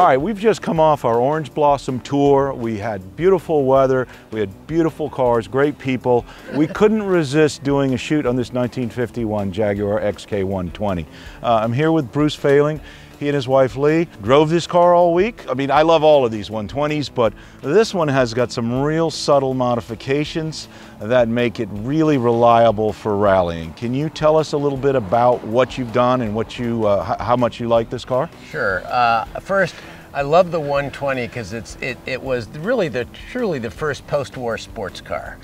All right, we've just come off our Orange Blossom tour. We had beautiful weather, we had beautiful cars, great people. We couldn't resist doing a shoot on this 1951 Jaguar XK120. Uh, I'm here with Bruce Failing. He and his wife Lee drove this car all week. I mean, I love all of these 120s, but this one has got some real subtle modifications that make it really reliable for rallying. Can you tell us a little bit about what you've done and what you, uh, how much you like this car? Sure. Uh, first, I love the 120 because it's it, it was really the truly the first post-war sports car,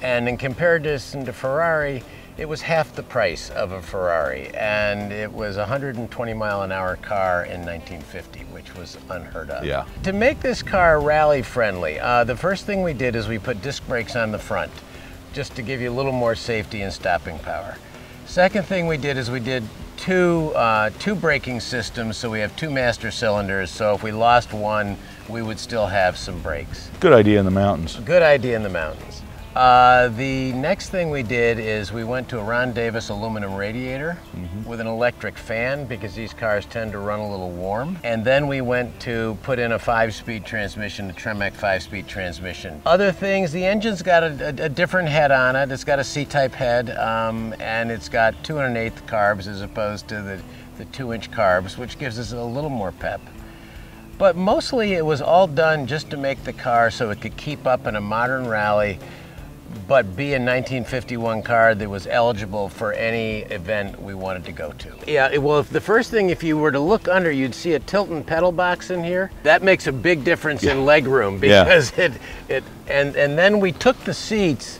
and in comparison to Ferrari, it was half the price of a Ferrari, and it was a 120 mile an hour car in 1950, which was unheard of. Yeah. To make this car rally friendly, uh, the first thing we did is we put disc brakes on the front, just to give you a little more safety and stopping power. Second thing we did is we did two, uh, two braking systems, so we have two master cylinders, so if we lost one, we would still have some brakes. Good idea in the mountains. Good idea in the mountains. Uh, the next thing we did is we went to a Ron Davis aluminum radiator mm -hmm. with an electric fan because these cars tend to run a little warm. And then we went to put in a five-speed transmission, a Tremec five-speed transmission. Other things, the engine's got a, a, a, different head on it. It's got a C-type head, um, and it's got 208 carbs as opposed to the, the two-inch carbs, which gives us a little more pep. But mostly it was all done just to make the car so it could keep up in a modern rally but be a 1951 car that was eligible for any event we wanted to go to. Yeah, well, if the first thing, if you were to look under, you'd see a Tilton pedal box in here. That makes a big difference yeah. in leg room because yeah. it, it, and, and then we took the seats,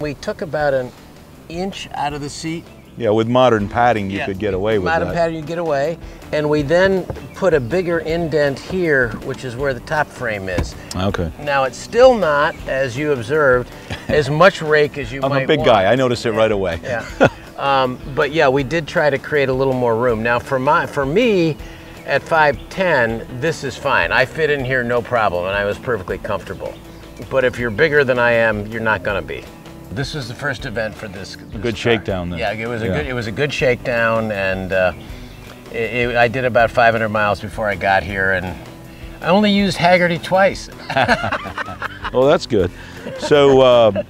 we took about an inch out of the seat yeah, with modern padding, you yeah. could get away with modern that. Modern padding, you get away. And we then put a bigger indent here, which is where the top frame is. Okay. Now, it's still not, as you observed, as much rake as you I'm a big want. guy. I noticed it right away. Yeah. um, but yeah, we did try to create a little more room. Now, for my, for me, at 5'10", this is fine. I fit in here no problem, and I was perfectly comfortable. But if you're bigger than I am, you're not going to be. This was the first event for this. this a good car. shakedown then. Yeah, it was a yeah. good. It was a good shakedown, and uh, it, it, I did about 500 miles before I got here, and I only used Hagerty twice. well, that's good. So, uh,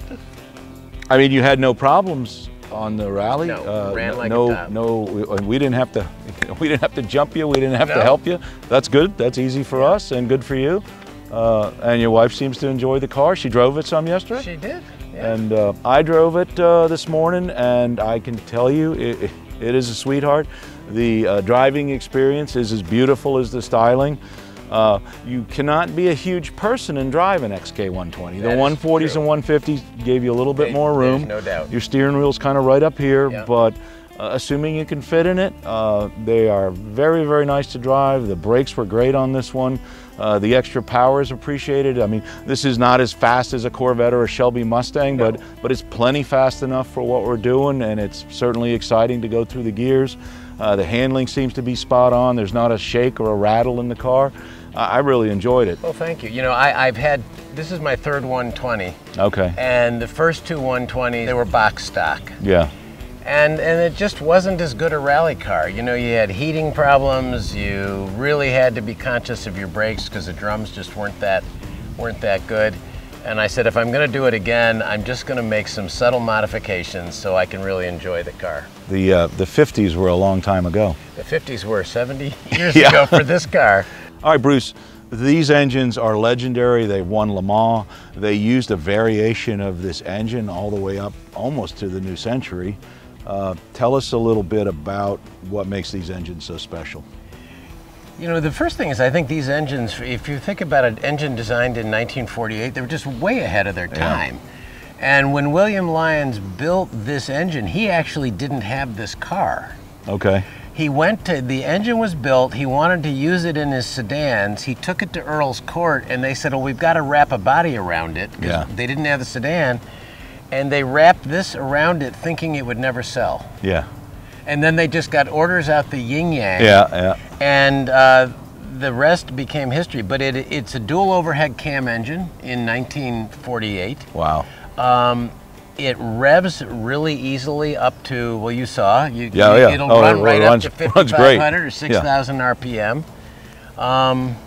I mean, you had no problems on the rally. No, uh, ran like no, a top. no. We, we, didn't have to. We didn't have to jump you. We didn't have no. to help you. That's good. That's easy for yeah. us and good for you. Uh, and your wife seems to enjoy the car. She drove it some yesterday. She did. And uh, I drove it uh, this morning, and I can tell you, it, it is a sweetheart. The uh, driving experience is as beautiful as the styling. Uh, you cannot be a huge person and drive an XK120. The 140s and 150s gave you a little bit more room. no doubt. Your steering wheel's kind of right up here, but uh, assuming you can fit in it, uh, they are very, very nice to drive. The brakes were great on this one. Uh, the extra power is appreciated. I mean, this is not as fast as a Corvette or a Shelby Mustang, no. but, but it's plenty fast enough for what we're doing, and it's certainly exciting to go through the gears. Uh, the handling seems to be spot on. There's not a shake or a rattle in the car. I really enjoyed it. Well, thank you. You know, I, have had, this is my third 120. Okay. And the first two 120s, they were box stock. Yeah and and it just wasn't as good a rally car. You know, you had heating problems. You really had to be conscious of your brakes because the drums just weren't that weren't that good. And I said, if I'm going to do it again, I'm just going to make some subtle modifications so I can really enjoy the car. The uh, the 50s were a long time ago. The 50s were 70 years yeah. ago for this car. All right, Bruce. These engines are legendary. They won Le Mans. They used a variation of this engine all the way up almost to the new century. Uh, tell us a little bit about what makes these engines so special. You know, the first thing is I think these engines, if you think about an engine designed in 1948, they were just way ahead of their time. Yeah. And when William Lyons built this engine, he actually didn't have this car. Okay. He went to, the engine was built, he wanted to use it in his sedans. He took it to Earl's Court and they said, well, we've got to wrap a body around it. Yeah. They didn't have the sedan and they wrapped this around it thinking it would never sell. Yeah. And then they just got orders out the yin yang. Yeah, yeah. And uh, the rest became history. But it, it's a dual overhead cam engine in 1948. Wow. Um, it revs really easily up to well you saw you, yeah, you, yeah. it'll oh, run it right runs, up to 5500 or 6000 yeah. rpm um,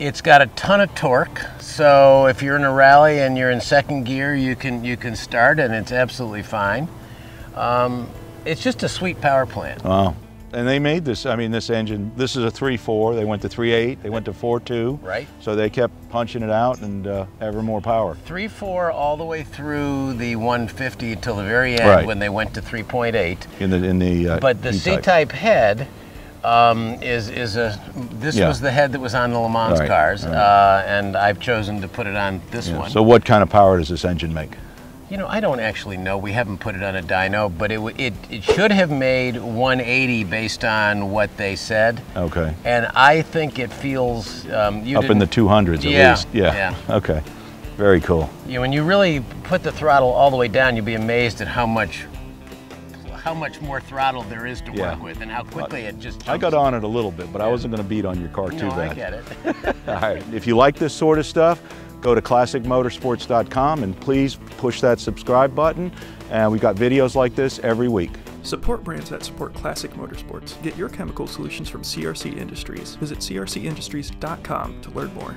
It's got a ton of torque, so if you're in a rally and you're in second gear, you can you can start and it's absolutely fine. Um, it's just a sweet power plant. Wow. And they made this, I mean, this engine, this is a 3.4, they went to 3.8, they went to 4.2. Right. So they kept punching it out and uh, ever more power. 3.4 all the way through the 150 till the very end Right. when they went to 3.8. In the, in the uh, But the. C-type head um, is is a. This Yeah. was the head that was on the Le Mans Right, cars, right. uh, and I've chosen to put it on this Yeah. one. So what kind of power does this engine make? You know, I don't actually know. We haven't put it on a dyno, but it it it should have made 180 based on what they said, Okay. and I think it feels. Um, you Up in the didn't- 200s at Yeah, least. Yeah. yeah. Okay. Very cool. You know, when you really put the throttle all the way down, you'll be amazed at how much how much more throttle there is to Yeah. work with, and how quickly it just. I got jumps. on it a little bit, but I wasn't going to beat on your car too No, I bad. get it. All right. If you like this sort of stuff, go to classicmotorsports.com and please push that subscribe button. And we've got videos like this every week. Support brands that support classic motorsports. Get your chemical solutions from CRC Industries. Visit crcindustries.com to learn more.